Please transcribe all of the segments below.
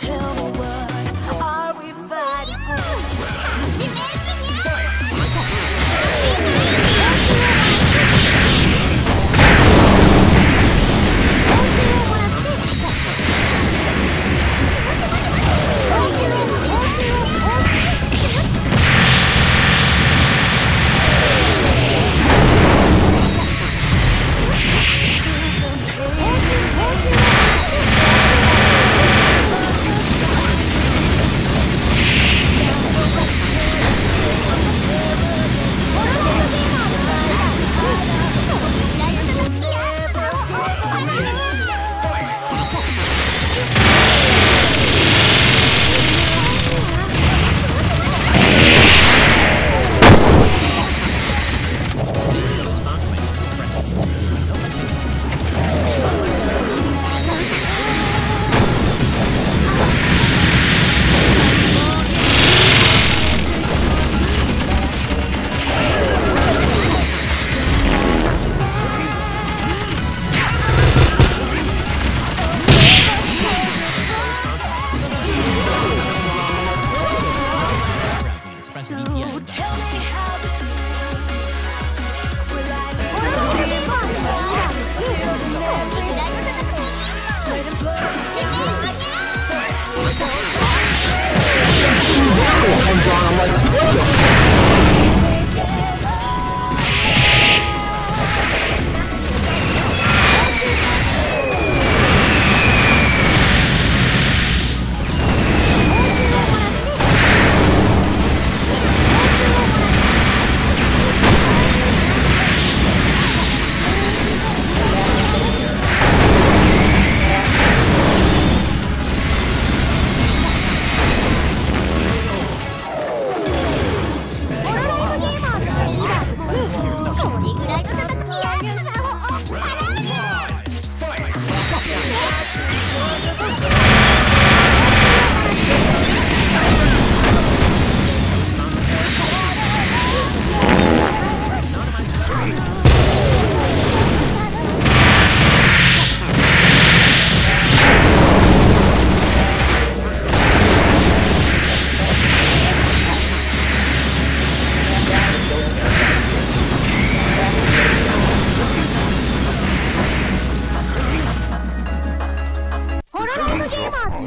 tell me comes on, I'm like, what the fuck?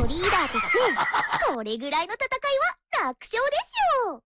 リーダーとして、これぐらいの戦いは楽勝ですよ